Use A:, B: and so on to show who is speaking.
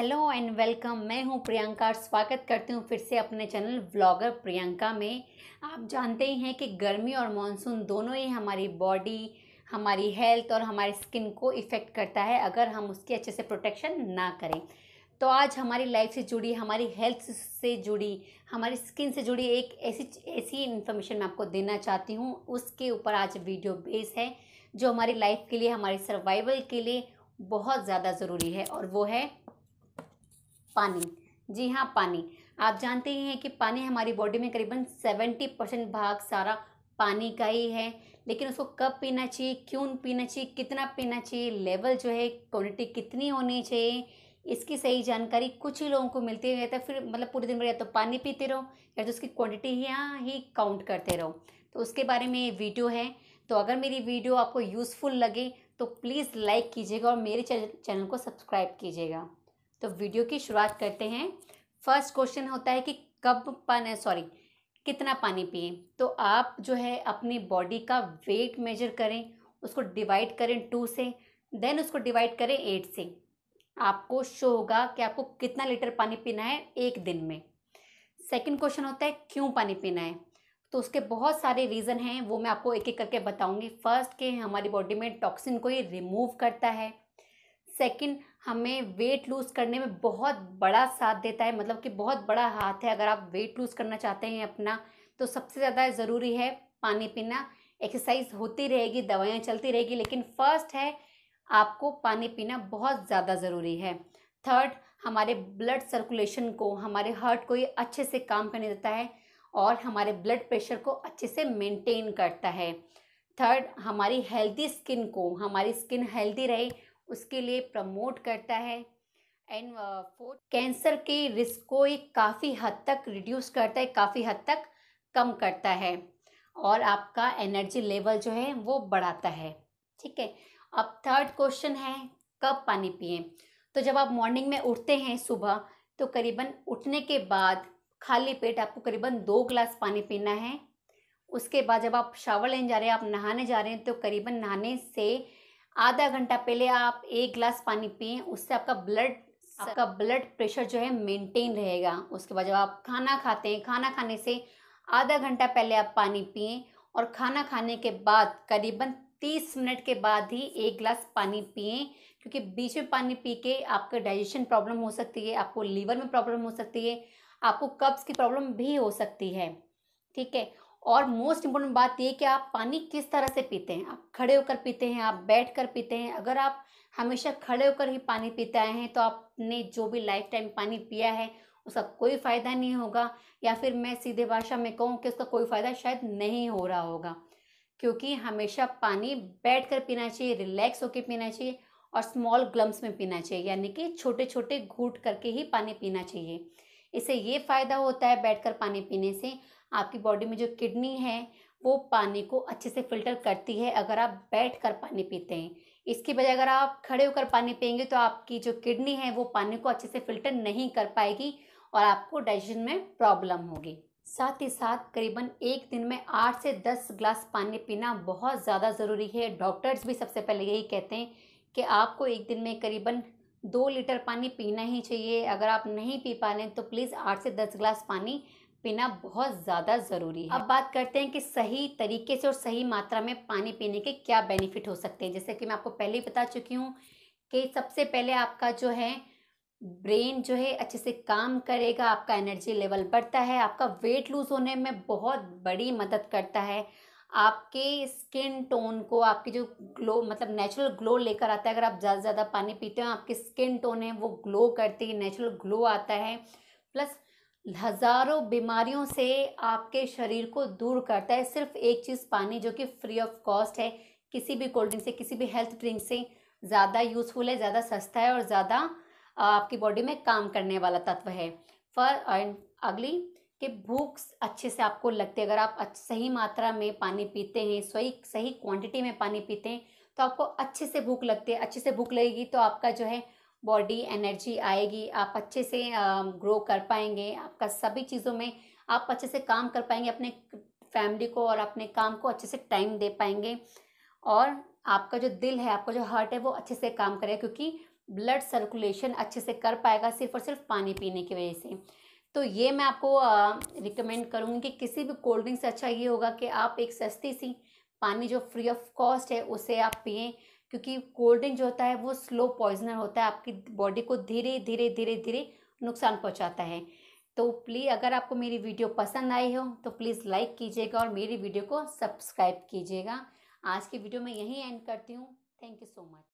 A: Hello and welcome. मैं हूँ प्रियंका और स्वागत करती हूँ फिर से अपने चैनल व्लॉगर प्रियंका में। आप जानते ही हैं कि गर्मी और मानसून दोनों ही हमारी बॉडी, हमारी हेल्थ और हमारी स्किन को इफ़ेक्ट करता है अगर हम उसकी अच्छे से प्रोटेक्शन ना करें। तो आज हमारी लाइफ से जुड़ी, हमारी हेल्थ से जुड़ी, हमारी स्किन से जुड़ी एक ऐसी ऐसी इन्फॉर्मेशन मैं आपको देना चाहती हूँ। उसके ऊपर आज वीडियो बेस है, जो हमारी लाइफ के लिए, हमारी सर्वाइवल के लिए बहुत ज़्यादा ज़रूरी है और वो है पानी। जी हाँ पानी। आप जानते ही हैं कि पानी हमारी बॉडी में करीबन सेवेंटी परसेंट भाग सारा पानी का ही है, लेकिन उसको कब पीना चाहिए, क्यों पीना चाहिए, कितना पीना चाहिए, लेवल जो है, क्वांटिटी कितनी होनी चाहिए, इसकी सही जानकारी कुछ ही लोगों को मिलती है तो फिर मतलब पूरे दिन भर या तो पानी पीते रहो, या तो उसकी क्वांटिटी यहाँ ही काउंट करते रहो। तो उसके बारे में ये वीडियो है तो अगर मेरी वीडियो आपको यूज़फुल लगे तो प्लीज़ लाइक कीजिएगा और मेरे चैनल को सब्सक्राइब कीजिएगा। तो वीडियो की शुरुआत करते हैं। फ़र्स्ट क्वेश्चन होता है कि कब पानी, सॉरी, कितना पानी पिए? तो आप जो है अपनी बॉडी का वेट मेजर करें, उसको डिवाइड करें टू से, देन उसको डिवाइड करें एट से। आपको शो होगा कि आपको कितना लीटर पानी पीना है एक दिन में। सेकंड क्वेश्चन होता है, क्यों पानी पीना है? तो उसके बहुत सारे रीज़न हैं, वो मैं आपको एक एक करके बताऊँगी। फ़र्स्ट के, हमारी बॉडी में टॉक्सिन को ये रिमूव करता है। सेकंड हमें वेट लूज़ करने में बहुत बड़ा साथ देता है मतलब कि बहुत बड़ा हाथ है, अगर आप वेट लूज़ करना चाहते हैं अपना तो सबसे ज़्यादा ज़रूरी है पानी पीना। एक्सरसाइज होती रहेगी, दवाइयाँ चलती रहेगी, लेकिन फ़र्स्ट है आपको पानी पीना बहुत ज़्यादा ज़रूरी है। थर्ड, हमारे ब्लड सर्कुलेशन को, हमारे हार्ट को ये अच्छे से काम करने देता है और हमारे ब्लड प्रेशर को अच्छे से मेंटेन करता है। थर्ड, हमारी हेल्दी स्किन को, हमारी स्किन हेल्दी रहे उसके लिए प्रमोट करता है। एंड फोर्थ कैंसर के रिस्क को ये काफ़ी हद तक रिड्यूस करता है, काफ़ी हद तक कम करता है। और आपका एनर्जी लेवल जो है वो बढ़ाता है। ठीक है? अब थर्ड क्वेश्चन है, कब पानी पिए? तो जब आप मॉर्निंग में उठते हैं सुबह तो करीबन उठने के बाद खाली पेट आपको करीबन दो ग्लास पानी पीना है। उसके बाद जब आप शावर लेने जा रहे हैं, आप नहाने जा रहे हैं तो करीबन नहाने से आधा घंटा पहले आप एक गिलास पानी पिए, उससे आपका ब्लड आपका ब्लड प्रेशर जो है मेंटेन रहेगा। उसके बाद जब आप खाना खाते हैं, खाना खाने से आधा घंटा पहले आप पानी पिए और खाना खाने के बाद, करीबन तीस मिनट के बाद ही एक गिलास पानी पिए, क्योंकि बीच में पानी पी के आपका डाइजेशन प्रॉब्लम हो सकती है, आपको लीवर में प्रॉब्लम हो सकती है, आपको कब्ज़ की प्रॉब्लम भी हो सकती है। ठीक है? और मोस्ट इम्पोर्टेंट बात ये कि आप पानी किस तरह से पीते हैं? आप खड़े होकर पीते हैं, आप बैठ कर पीते हैं। अगर आप हमेशा खड़े होकर ही पानी पीते आए हैं तो आपने जो भी लाइफ टाइम पानी पिया है, उसका कोई फ़ायदा नहीं होगा। या फिर मैं सीधे भाषा में कहूँ कि उसका कोई फ़ायदा शायद नहीं हो रहा होगा। क्योंकि हमेशा पानी बैठ कर पीना चाहिए रिलैक्स होकर पीना चाहिए और स्मॉल ग्लम्स में पीना चाहिए। यानी कि छोटे छोटे घूट करके ही पानी पीना चाहिए। इससे ये फ़ायदा होता है बैठकर पानी पीने से। आपकी बॉडी में जो किडनी है, वो पानी को अच्छे से फ़िल्टर करती है अगर आप बैठ कर पानी पीते हैं। इसकी बजाय अगर आप खड़े होकर पानी पियेंगे तो आपकी जो किडनी है, वो पानी को अच्छे से फ़िल्टर नहीं कर पाएगी और आपको डाइजेशन में प्रॉब्लम होगी। साथ ही साथ करीबन एक दिन में आठ से दस ग्लास पानी पीना बहुत ज़्यादा ज़रूरी है। डॉक्टर्स भी सबसे पहले यही कहते हैं कि आपको एक दिन में करीबन दो लीटर पानी पीना ही चाहिए। अगर आप नहीं पी पा लें तो प्लीज़ आठ से दस ग्लास पानी पीना बहुत ज़्यादा ज़रूरी है। अब बात करते हैं कि सही तरीके से और सही मात्रा में पानी पीने के क्या बेनिफिट हो सकते हैं। जैसे कि मैं आपको पहले ही बता चुकी हूँ कि सबसे पहले आपका जो है ब्रेन जो है अच्छे से काम करेगा, आपका एनर्जी लेवल बढ़ता है, आपका वेट लूज़ होने में बहुत बड़ी मदद करता है। आपके स्किन टोन को, आपकी जो ग्लो मतलब नेचुरल ग्लो लेकर आता है, अगर आप ज़्यादा से ज़्यादा पानी पीते हो, आपकी स्किन टोन है, वो ग्लो करती है नेचुरल ग्लो आता है। प्लस हज़ारों बीमारियों से आपके शरीर को दूर करता है। सिर्फ़ एक चीज़ पानी, जो कि फ्री ऑफ़ कॉस्ट है। किसी भी कोल्ड ड्रिंक से, किसी भी हेल्थ ड्रिंक से ज़्यादा यूज़फुल है, ज़्यादा सस्ता है और ज़्यादा आपकी बॉडी में काम करने वाला तत्व है। फर एंड अगली कि भूख अच्छे से आपको लगती है। अगर आप सही मात्रा में पानी पीते हैं, सही सही क्वांटिटी में पानी पीते हैं तो आपको अच्छे से भूख लगती है। अच्छे से भूख लगेगी तो आपका जो है बॉडी एनर्जी आएगी, आप अच्छे से ग्रो कर पाएँगे, आपका सभी चीज़ों में आप अच्छे से काम कर पाएँगे, अपने फैमिली को और अपने काम को अच्छे से टाइम दे पाएँगे। और आपका जो दिल है, आपका जो हार्ट है, वो अच्छे से काम करेगा, क्योंकि ब्लड सर्कुलेशन अच्छे से कर पाएगा सिर्फ़ और सिर्फ़ पानी पीने की वजह से। तो ये मैं आपको रिकमेंड करूँगी कि किसी भी कोल्ड ड्रिंक से अच्छा ये होगा कि आप एक सस्ती सी पानी जो फ्री ऑफ़ कॉस्ट है, उसे आप पिए क्योंकि कोल्ड ड्रिंक जो होता है वो स्लो पॉइजनर होता है, आपकी बॉडी को धीरे धीरे धीरे धीरे नुकसान पहुंचाता है। तो प्लीज़, अगर आपको मेरी वीडियो पसंद आई हो तो प्लीज़ लाइक कीजिएगा और मेरी वीडियो को सब्सक्राइब कीजिएगा। आज की वीडियो मैं यहीं एंड करती हूँ। Thank you so much.